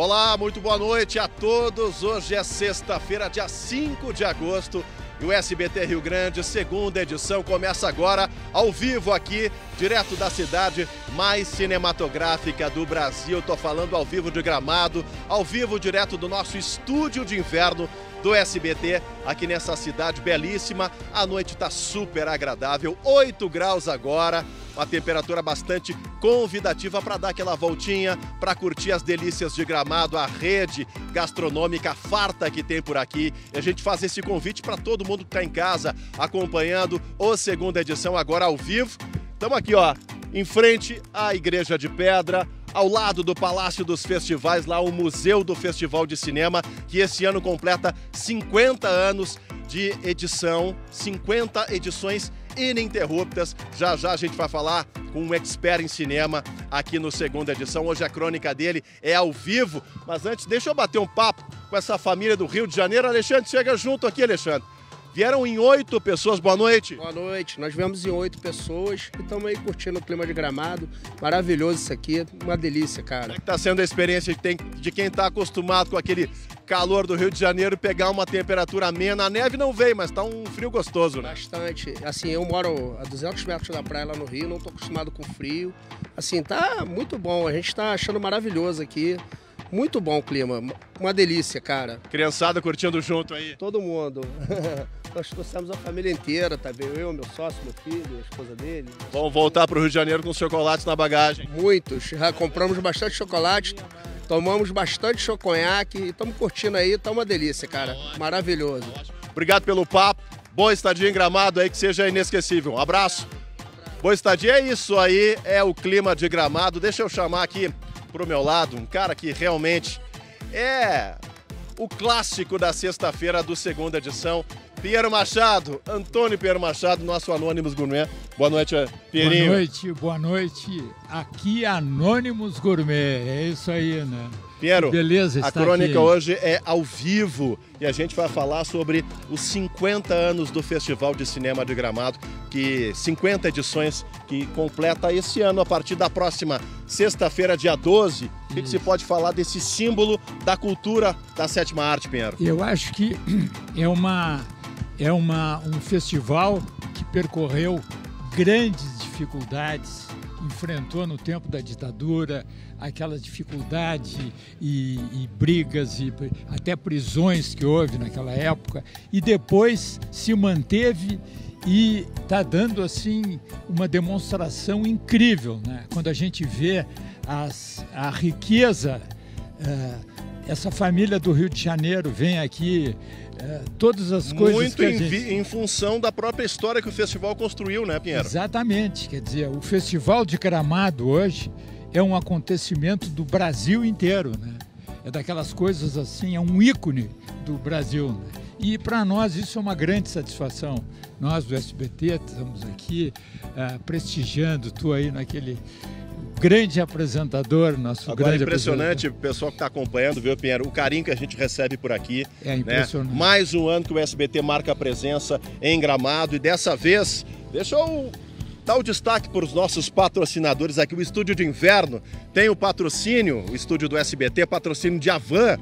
Olá, muito boa noite a todos. Hoje é sexta-feira, dia 5 de agosto. E o SBT Rio Grande, segunda edição, começa agora ao vivo aqui, direto da cidade mais cinematográfica do Brasil. Estou falando ao vivo de Gramado, ao vivo direto do nosso estúdio de inverno do SBT aqui nessa cidade belíssima. A noite está super agradável, 8 graus agora, uma temperatura bastante convidativa para dar aquela voltinha, para curtir as delícias de Gramado, a rede gastronômica farta que tem por aqui. E a gente faz esse convite para todo mundo que está em casa acompanhando o segunda edição agora ao vivo. Estamos aqui, ó, em frente à Igreja de Pedra, ao lado do Palácio dos Festivais, lá o Museu do Festival de Cinema, que esse ano completa 50 anos de edição, 50 edições ininterruptas. Já já a gente vai falar com um expert em cinema aqui no segunda edição. Hoje a crônica dele é ao vivo, mas antes deixa eu bater um papo com essa família do Rio de Janeiro. Alexandre, chega junto aqui, Alexandre. Vieram em oito pessoas, boa noite. Boa noite, nós viemos em oito pessoas e estamos aí curtindo o clima de gramado. Maravilhoso isso aqui, uma delícia, cara. Como é que tá sendo a experiência de, de quem está acostumado com aquele calor do Rio de Janeiro pegar uma temperatura amena? A neve não veio, mas tá um frio gostoso, né? Bastante. Assim, eu moro a 200 metros da praia lá no Rio, não tô acostumado com frio. Assim, tá muito bom, a gente tá achando maravilhoso aqui. Muito bom o clima, uma delícia, cara. Criançada curtindo junto aí. Todo mundo. Nós trouxemos a família inteira, tá vendo? Eu, meu sócio, meu filho, a esposa dele. Vamos voltar para o Rio de Janeiro com chocolates na bagagem. Muitos. Já compramos bastante chocolate, tomamos bastante choconhaque e estamos curtindo aí, tá uma delícia, cara. Maravilhoso. Obrigado pelo papo. Boa estadia em Gramado aí, que seja inesquecível. Um abraço. Boa estadia, é isso aí, é o clima de Gramado. Deixa eu chamar aqui pro meu lado um cara que realmente é o clássico da sexta-feira do segunda edição. Piero Machado, Antônio Piero Machado, nosso Anônimos Gourmet. Boa noite, Pierinho. Boa noite, boa noite. Aqui Anônimos Gourmet, é isso aí, né? Piero, beleza a crônica aqui. hoje é ao vivo e a gente vai falar sobre os 50 anos do Festival de Cinema de Gramado, que 50 edições que completa esse ano a partir da próxima sexta-feira, dia 12. O que, que se pode falar desse símbolo da cultura da sétima arte, Pinheiro? Eu acho que é uma é uma, um festival que percorreu grandes dificuldades, enfrentou no tempo da ditadura aquela dificuldade e, e, brigas e até prisões que houve naquela época e depois se manteve e está dando assim uma demonstração incrível, né? Quando a gente vê as, a riqueza, uh, essa família do Rio de Janeiro vem aqui é, todas as coisas Muito em, gente... em função da própria história que o festival construiu, né, Pinheiro? Exatamente. Quer dizer, o Festival de Gramado hoje é um acontecimento do Brasil inteiro, né? É daquelas coisas assim, é um ícone do Brasil. Né? E para nós isso é uma grande satisfação. Nós do SBT estamos aqui uh, prestigiando, tu aí naquele grande apresentador, nosso Agora, grande impressionante, o pessoal que está acompanhando, viu, Pinheiro? O carinho que a gente recebe por aqui. É né? impressionante. Né? Mais um ano que o SBT marca a presença em Gramado e dessa vez, deixa eu dar o destaque para os nossos patrocinadores aqui. O Estúdio de Inverno tem o patrocínio, o estúdio do SBT, patrocínio de Avan,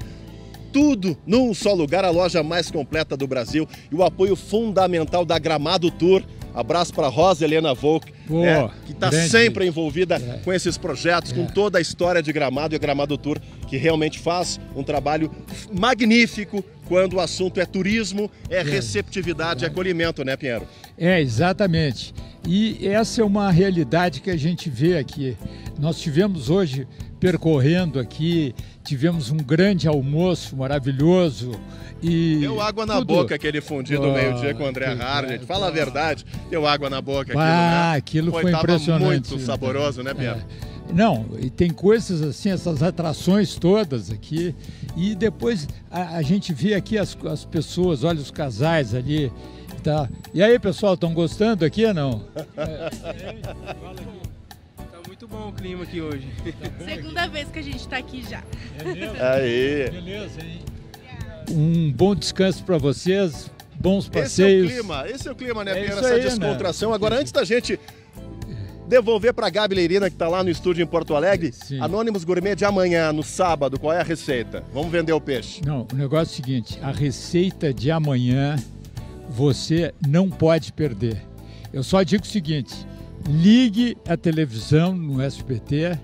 tudo num só lugar, a loja mais completa do Brasil e o apoio fundamental da Gramado Tour. Abraço para Rosa Helena Volk, né, que está sempre envolvida é. com esses projetos, é. com toda a história de Gramado e a Gramado Tour, que realmente faz um trabalho magnífico quando o assunto é turismo, é, é. receptividade, é. acolhimento, né, Pinheiro? É, exatamente. E essa é uma realidade que a gente vê aqui. Nós tivemos hoje percorrendo aqui, tivemos um grande almoço maravilhoso. E deu água na tudo... boca aquele fundido oh, meio-dia com o André Harnett. Fala a verdade, deu água na boca. Aquilo, ah, né? aquilo foi, foi impressionante. muito saboroso, né, Pierre? É. Não, e tem coisas assim, essas atrações todas aqui. E depois a, a gente vê aqui as, as pessoas, olha os casais ali. Tá. E aí, pessoal, estão gostando aqui ou não? É, muito bom o clima aqui hoje. Tá Segunda aqui. vez que a gente está aqui já. É mesmo? Aí. Beleza, hein? Um bom descanso para vocês, bons passeios. Esse é o clima, esse é o clima, né, é Essa aí, né? descontração. Né? Agora, antes da gente devolver para a Gabi Leirina, que está lá no estúdio em Porto Alegre. Sim. Anônimos Gourmet de amanhã, no sábado, qual é a receita? Vamos vender o peixe. Não, o negócio é o seguinte: a receita de amanhã você não pode perder. Eu só digo o seguinte: ligue a televisão no SBT.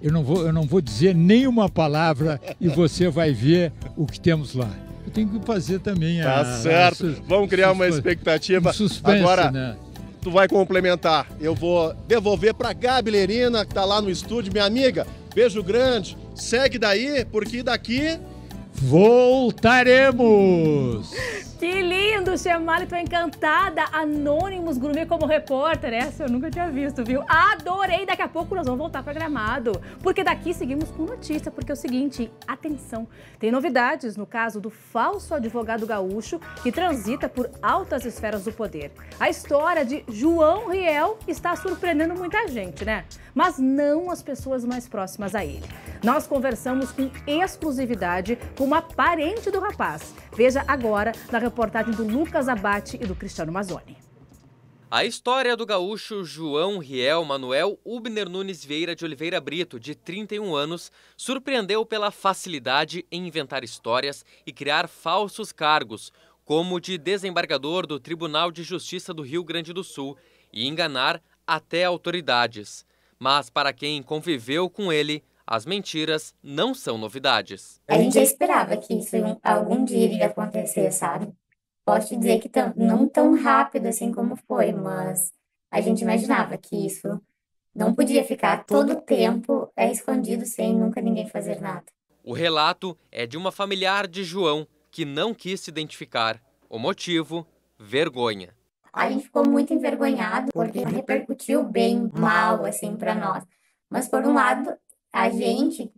Eu não vou, eu não vou dizer nenhuma palavra e você vai ver o que temos lá. Eu tenho que fazer também a. Tá certo. a su- Vamos criar uma expectativa. um suspense, Agora, né? Tu vai complementar. Eu vou devolver para Gabi Lerina, que tá lá no estúdio, minha amiga. Beijo grande. Segue daí, porque daqui Voltaremos! Que lindo, Chemali, tô encantada. Anônimos Gourmet como repórter, essa eu nunca tinha visto, viu? Adorei, daqui a pouco nós vamos voltar para Gramado. Porque daqui seguimos com notícia, porque é o seguinte, atenção, tem novidades no caso do falso advogado gaúcho que transita por altas esferas do poder. A história de João Riel está surpreendendo muita gente, né? Mas não as pessoas mais próximas a ele. Nós conversamos com exclusividade com uma parente do rapaz. Veja agora na do Lucas Abate e do Cristiano Mazzoni. A história do gaúcho João Riel Manuel Ubner Nunes Vieira de Oliveira Brito, de 31 anos, surpreendeu pela facilidade em inventar histórias e criar falsos cargos, como o de desembargador do Tribunal de Justiça do Rio Grande do Sul, e enganar até autoridades. Mas para quem conviveu com ele, as mentiras não são novidades. A gente já esperava que isso algum dia iria acontecer, sabe? Posso te dizer que tão- não tão rápido assim como foi, mas a gente imaginava que isso não podia ficar todo o tempo é, escondido sem nunca ninguém fazer nada. O relato é de uma familiar de João que não quis se identificar. O motivo: vergonha. A gente ficou muito envergonhado porque repercutiu bem mal assim para nós. Mas por um lado, a gente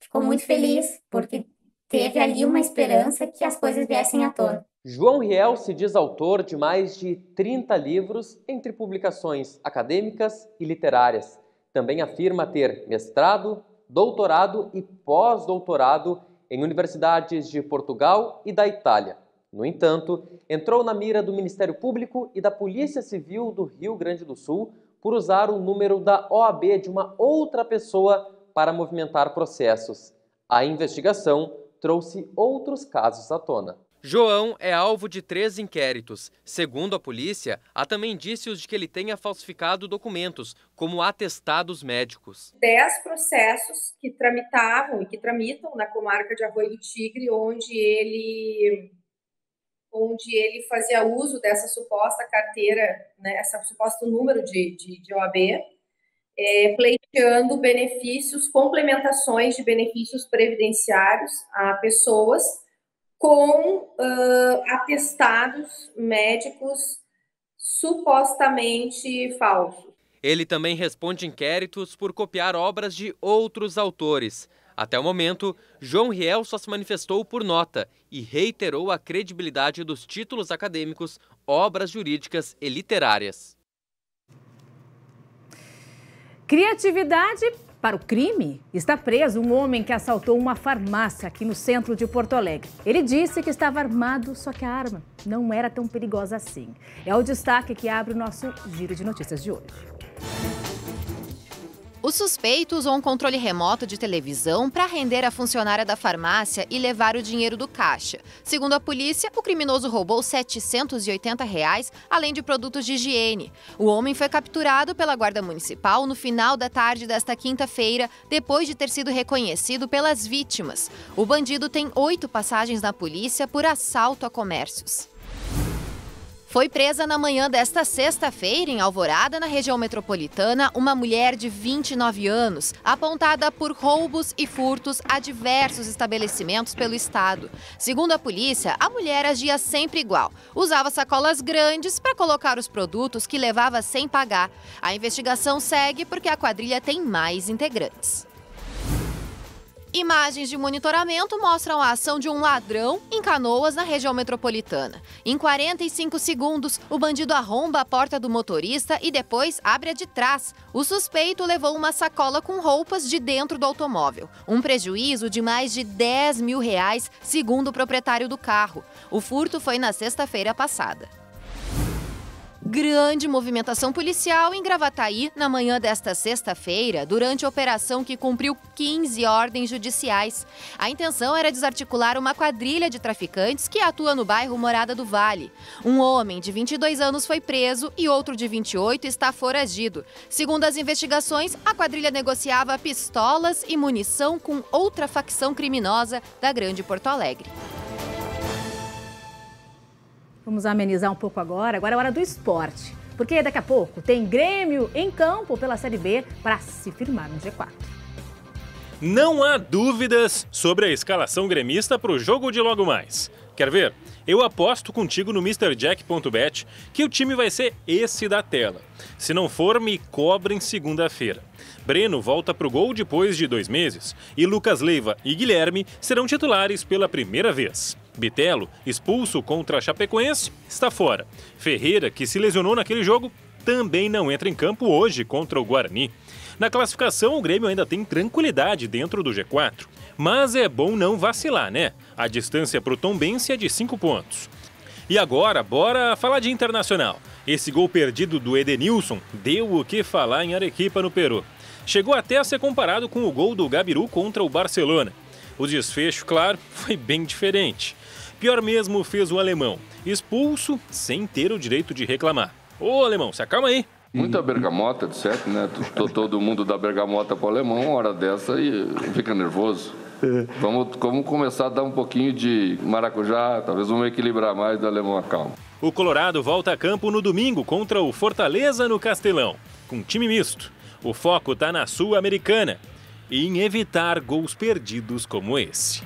ficou muito feliz porque teve ali uma esperança que as coisas viessem à tona. João Riel se diz autor de mais de 30 livros entre publicações acadêmicas e literárias. Também afirma ter mestrado, doutorado e pós-doutorado em universidades de Portugal e da Itália. No entanto, entrou na mira do Ministério Público e da Polícia Civil do Rio Grande do Sul por usar o número da OAB de uma outra pessoa para movimentar processos. A investigação trouxe outros casos à tona. João é alvo de três inquéritos. Segundo a polícia, há também indícios de que ele tenha falsificado documentos, como atestados médicos. dez processos que tramitavam e que tramitam na comarca de Arroio do Tigre, onde ele onde ele fazia uso dessa suposta carteira, né, essa suposto número de, de, de OAB, é, pleiteando benefícios, complementações de benefícios previdenciários a pessoas com ah, atestados médicos supostamente falsos. Ele também responde inquéritos por copiar obras de outros autores. Até o momento, João Riel só se manifestou por nota e reiterou a credibilidade dos títulos acadêmicos, obras jurídicas e literárias. Criatividade para o crime? Está preso um homem que assaltou uma farmácia aqui no centro de Porto Alegre. Ele disse que estava armado, só que a arma não era tão perigosa assim. É o destaque que abre o nosso giro de notícias de hoje. O suspeito usou um controle remoto de televisão para render a funcionária da farmácia e levar o dinheiro do caixa. Segundo a polícia, o criminoso roubou 780 reais, além de produtos de higiene. O homem foi capturado pela Guarda Municipal no final da tarde desta quinta-feira, depois de ter sido reconhecido pelas vítimas. O bandido tem oito passagens na polícia por assalto a comércios. Foi presa na manhã desta sexta-feira, em Alvorada, na região metropolitana, uma mulher de 29 anos, apontada por roubos e furtos a diversos estabelecimentos pelo estado. Segundo a polícia, a mulher agia sempre igual. Usava sacolas grandes para colocar os produtos que levava sem pagar. A investigação segue porque a quadrilha tem mais integrantes. Imagens de monitoramento mostram a ação de um ladrão em Canoas, na região metropolitana. Em 45 segundos, o bandido arromba a porta do motorista e depois abre a de trás. O suspeito levou uma sacola com roupas de dentro do automóvel. Um prejuízo de mais de 10 mil reais, segundo o proprietário do carro. O furto foi na sexta-feira passada. Grande movimentação policial em Gravataí na manhã desta sexta-feira, durante operação que cumpriu 15 ordens judiciais. A intenção era desarticular uma quadrilha de traficantes que atua no bairro Morada do Vale. Um homem de 22 anos foi preso e outro de 28 está foragido. Segundo as investigações, a quadrilha negociava pistolas e munição com outra facção criminosa da Grande Porto Alegre. Vamos amenizar um pouco agora. Agora é hora do esporte. Porque daqui a pouco tem Grêmio em campo pela Série B para se firmar no G4. Não há dúvidas sobre a escalação gremista para o jogo de logo mais. Quer ver? Eu aposto contigo no MrJack.bet que o time vai ser esse da tela. Se não for, me cobrem segunda-feira. Breno volta para o gol depois de dois meses e Lucas Leiva e Guilherme serão titulares pela primeira vez. Bitelo, expulso contra a Chapecoense, está fora. Ferreira, que se lesionou naquele jogo, também não entra em campo hoje contra o Guarani. Na classificação, o Grêmio ainda tem tranquilidade dentro do G4. Mas é bom não vacilar, né? A distância para o Tombense é de 5 pontos. E agora, bora falar de internacional. Esse gol perdido do Edenilson deu o que falar em Arequipa, no Peru. Chegou até a ser comparado com o gol do Gabiru contra o Barcelona. O desfecho, claro, foi bem diferente. Pior mesmo fez o alemão, expulso sem ter o direito de reclamar. Ô alemão, se acalma aí. Muita bergamota, etc, né? Todo mundo dá bergamota para o alemão, uma hora dessa e fica nervoso. Vamos, vamos começar a dar um pouquinho de maracujá, talvez vamos equilibrar mais do alemão a calma. O Colorado volta a campo no domingo contra o Fortaleza no Castelão, com time misto. O foco está na Sul-Americana e em evitar gols perdidos como esse.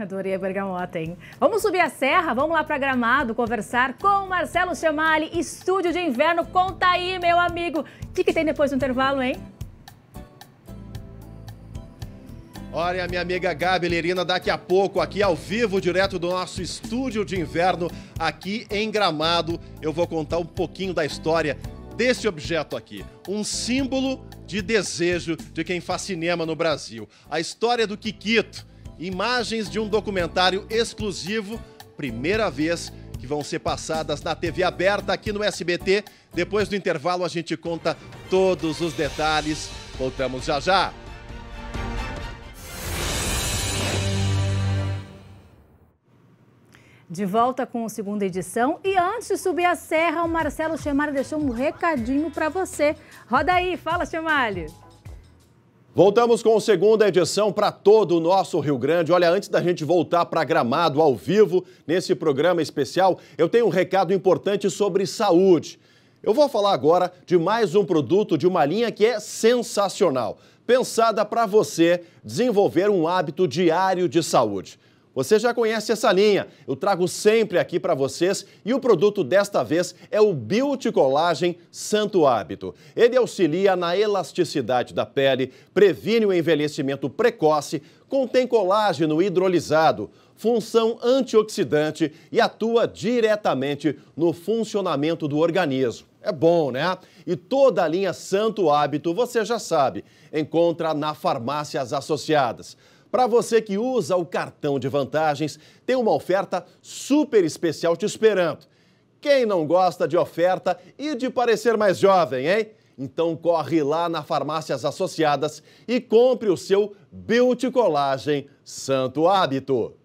Adorei a bergamota, hein? Vamos subir a serra, vamos lá para Gramado conversar com Marcelo Chamali, estúdio de inverno. Conta aí, meu amigo. O que, que tem depois do intervalo, hein? Olha, minha amiga Gabi Lerina, daqui a pouco, aqui ao vivo, direto do nosso estúdio de inverno, aqui em Gramado, eu vou contar um pouquinho da história desse objeto aqui. Um símbolo de desejo de quem faz cinema no Brasil. A história do Kikito imagens de um documentário exclusivo, primeira vez que vão ser passadas na TV aberta aqui no SBT. Depois do intervalo a gente conta todos os detalhes. Voltamos já já. De volta com a segunda edição. E antes de subir a serra, o Marcelo Chemalho deixou um recadinho para você. Roda aí, fala, Chemalho. Voltamos com a segunda edição para todo o nosso Rio Grande. Olha, antes da gente voltar para Gramado ao vivo, nesse programa especial, eu tenho um recado importante sobre saúde. Eu vou falar agora de mais um produto de uma linha que é sensacional, pensada para você desenvolver um hábito diário de saúde. Você já conhece essa linha, eu trago sempre aqui para vocês e o produto desta vez é o Beauty Colagem Santo Hábito. Ele auxilia na elasticidade da pele, previne o envelhecimento precoce, contém colágeno hidrolisado, função antioxidante e atua diretamente no funcionamento do organismo. É bom, né? E toda a linha Santo Hábito, você já sabe, encontra na farmácias associadas. Para você que usa o cartão de vantagens, tem uma oferta super especial te esperando. Quem não gosta de oferta e de parecer mais jovem, hein? Então corre lá na Farmácias Associadas e compre o seu Beauty Colagem Santo Hábito.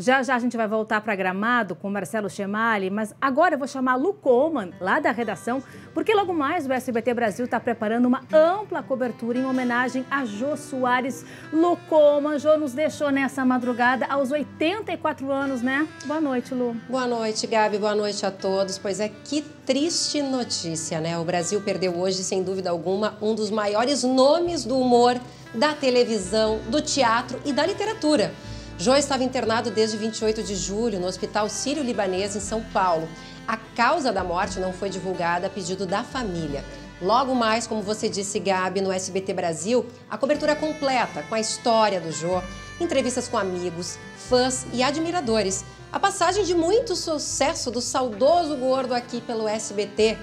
Já já a gente vai voltar para Gramado com Marcelo Chemali, mas agora eu vou chamar Lu Coleman, lá da redação, porque logo mais o SBT Brasil está preparando uma ampla cobertura em homenagem a Jô Soares. Lu Coleman, Jô nos deixou nessa madrugada aos 84 anos, né? Boa noite, Lu. Boa noite, Gabi. Boa noite a todos. Pois é, que triste notícia, né? O Brasil perdeu hoje, sem dúvida alguma, um dos maiores nomes do humor, da televisão, do teatro e da literatura. Jô estava internado desde 28 de julho no Hospital Sírio-Libanês, em São Paulo. A causa da morte não foi divulgada a pedido da família. Logo mais, como você disse, Gabi, no SBT Brasil, a cobertura completa com a história do Jô, entrevistas com amigos, fãs e admiradores. A passagem de muito sucesso do saudoso gordo aqui pelo SBT.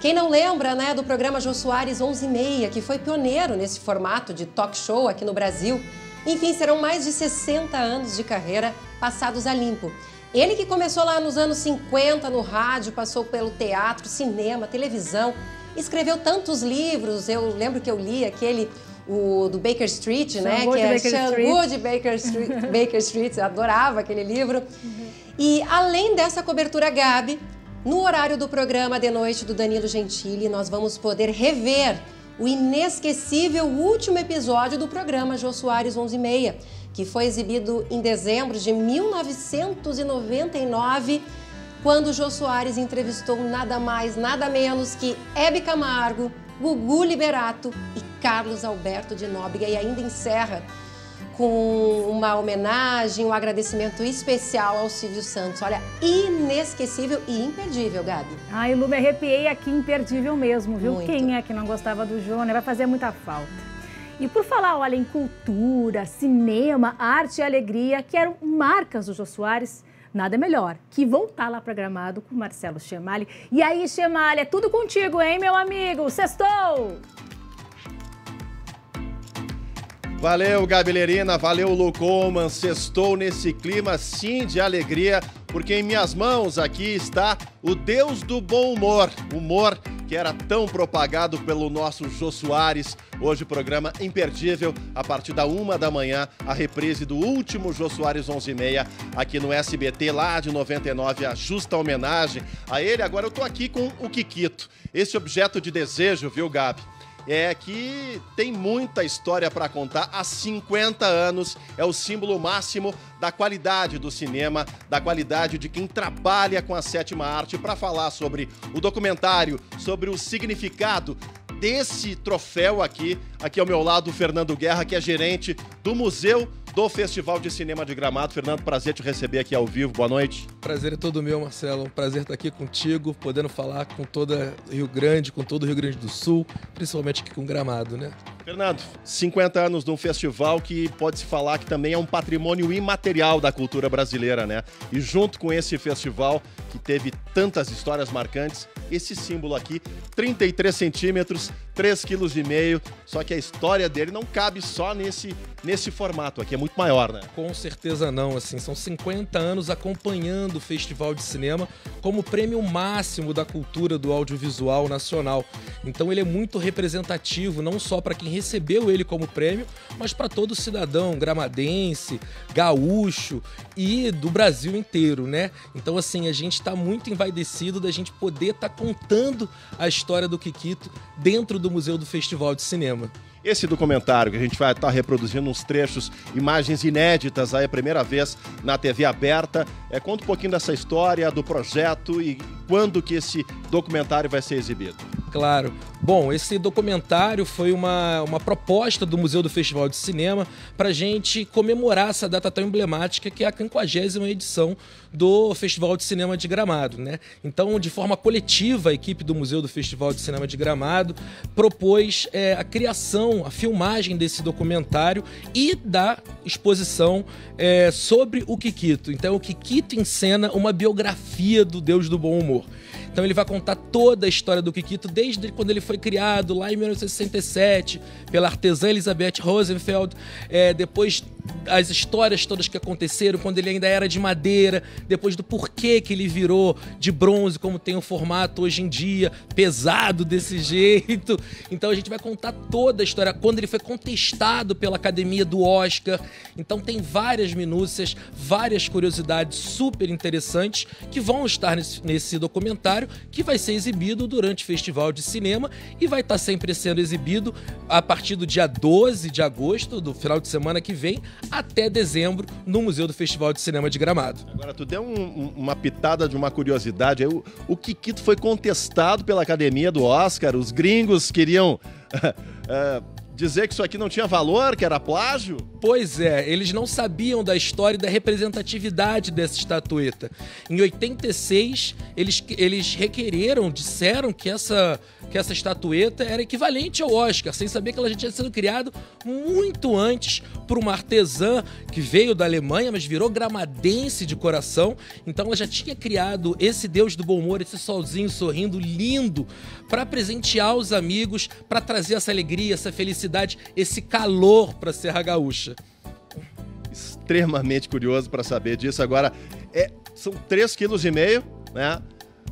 Quem não lembra né, do programa Jô Soares 11 e meia, que foi pioneiro nesse formato de talk show aqui no Brasil, Enfim, serão mais de 60 anos de carreira passados a limpo. Ele que começou lá nos anos 50 no rádio, passou pelo teatro, cinema, televisão, escreveu tantos livros. Eu lembro que eu li aquele o do Baker Street, né? Que é Baker Xangô de Baker Street, Baker Street. Eu adorava aquele livro. E além dessa cobertura Gabi, no horário do programa de noite do Danilo Gentili, nós vamos poder rever o inesquecível último episódio do programa Jô Soares 11 e meia, que foi exibido em dezembro de 1999, quando Jô Soares entrevistou nada mais, nada menos que Hebe Camargo, Gugu Liberato e Carlos Alberto de Nóbrega e ainda encerra com uma homenagem, um agradecimento especial ao Silvio Santos. Olha, inesquecível e imperdível, Gabi. Ai, Lu, me arrepiei aqui, imperdível mesmo, viu? Muito. Quem é que não gostava do Jô, né? Vai fazer muita falta. E por falar, olha, em cultura, cinema, arte e alegria, que eram marcas do Jô Soares, nada melhor que voltar lá para Gramado com o Marcelo Chemali. E aí, Chemali, é tudo contigo, hein, meu amigo? Sextou! Valeu, Gabilerina, valeu, Lu Coleman. Sextou nesse clima, sim, de alegria, porque em minhas mãos aqui está o Deus do bom humor. Humor que era tão propagado pelo nosso Jô Soares. Hoje, programa imperdível, a partir da uma da manhã, a reprise do último Jô Soares 11 e meia, aqui no SBT, lá de 99, a justa homenagem a ele. Agora eu tô aqui com o Kikito, esse objeto de desejo, viu, Gabi? É que tem muita história para contar. Há 50 anos é o símbolo máximo da qualidade do cinema, da qualidade de quem trabalha com a sétima arte para falar sobre o documentário, sobre o significado desse troféu aqui. Aqui ao meu lado, o Fernando Guerra, que é gerente do Museu do Festival de Cinema de Gramado. Fernando, prazer te receber aqui ao vivo. Boa noite. Prazer é todo meu, Marcelo. Um prazer estar aqui contigo, podendo falar com toda Rio Grande, com todo o Rio Grande do Sul, principalmente aqui com Gramado, né? Fernando, 50 anos de um festival que pode-se falar que também é um patrimônio imaterial da cultura brasileira, né? E junto com esse festival, que teve tantas histórias marcantes, esse símbolo aqui, 33 centímetros, 3,5 quilos e meio, só que a história dele não cabe só nesse, nesse formato aqui, é muito maior, né? Com certeza não, assim, são 50 anos acompanhando o Festival de Cinema como prêmio máximo da cultura do audiovisual nacional. Então ele é muito representativo, não só para quem recebeu ele como prêmio, mas para todo cidadão gramadense, gaúcho e do Brasil inteiro, né? Então assim, a gente está muito envaidecido da gente poder estar contando a história do Kikito dentro do Museu do Festival de Cinema. Esse documentário que a gente vai estar reproduzindo uns trechos, imagens inéditas aí a primeira vez na TV aberta. É, conta um pouquinho dessa história, do projeto e quando que esse documentário vai ser exibido. Claro. Bom, esse documentário foi uma, uma proposta do Museu do Festival de Cinema para gente comemorar essa data tão emblemática que é a 50 edição do Festival de Cinema de Gramado, né? Então, de forma coletiva, a equipe do Museu do Festival de Cinema de Gramado propôs é, a criação, a filmagem desse documentário e da exposição é, sobre o Kikito. Então, o Kikito encena uma biografia do Deus do Bom Humor. Então ele vai contar toda a história do Kikito desde quando ele foi criado lá em 1967 pela artesã Elizabeth Rosenfeld, é, depois as histórias todas que aconteceram quando ele ainda era de madeira, depois do porquê que ele virou de bronze, como tem o formato hoje em dia, pesado desse jeito. Então a gente vai contar toda a história, quando ele foi contestado pela academia do Oscar. Então tem várias minúcias, várias curiosidades super interessantes que vão estar nesse, documentário que vai ser exibido durante o Festival de Cinema e vai estar sempre sendo exibido a partir do dia 12 de agosto, do final de semana que vem, até dezembro, no Museu do Festival de Cinema de Gramado. Agora, tu deu um- um- uma pitada de uma curiosidade. O, o Kikito foi contestado pela academia do Oscar. Os gringos queriam eh, dizer que isso aqui não tinha valor, que era plágio. Pois é, eles não sabiam da história e da representatividade dessa estatueta. Em 86, eles, eles requereram, disseram que essa, que essa estatueta era equivalente ao Oscar, sem saber que ela já tinha sido criada muito antes por uma artesã que veio da Alemanha, mas virou gramadense de coração. Então ela já tinha criado esse Deus do bom humor, esse solzinho sorrindo lindo, para presentear os amigos, para trazer essa alegria, essa felicidade, esse calor para Serra Gaúcha. extremamente curioso para saber disso. Agora, é, são 3,5 kg, né?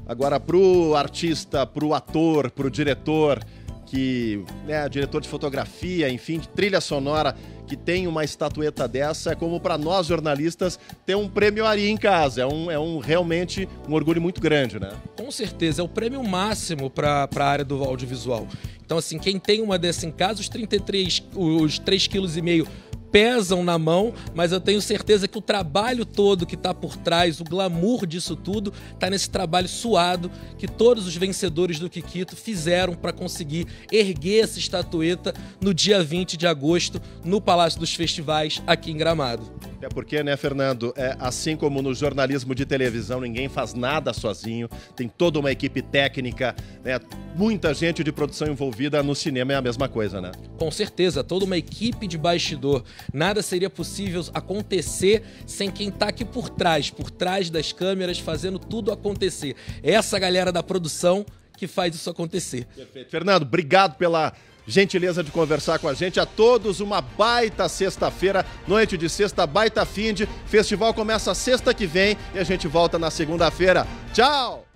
Agora, pro artista, pro ator, pro diretor, que, né, diretor de fotografia, enfim, de trilha sonora, que tem uma estatueta dessa, é como para nós jornalistas ter um prêmio Ari em casa. É um, é um realmente um orgulho muito grande, né? Com certeza, é o prêmio máximo para a área do audiovisual. Então, assim, quem tem uma dessa em casa, os 33, os 3,5 kg pesam na mão, mas eu tenho certeza que o trabalho todo que está por trás, o glamour disso tudo, está nesse trabalho suado que todos os vencedores do Kikito fizeram para conseguir erguer essa estatueta no dia 20 de agosto no Palácio dos Festivais aqui em Gramado. É porque, né, Fernando, é, assim como no jornalismo de televisão, ninguém faz nada sozinho, tem toda uma equipe técnica, né, muita gente de produção envolvida, no cinema é a mesma coisa, né? Com certeza, toda uma equipe de bastidor. Nada seria possível acontecer sem quem está aqui por trás, por trás das câmeras, fazendo tudo acontecer. Essa galera da produção que faz isso acontecer. Perfeito. Fernando, obrigado pela gentileza de conversar com a gente. A todos uma baita sexta-feira, noite de sexta, baita fim de. Festival começa sexta que vem e a gente volta na segunda-feira. Tchau!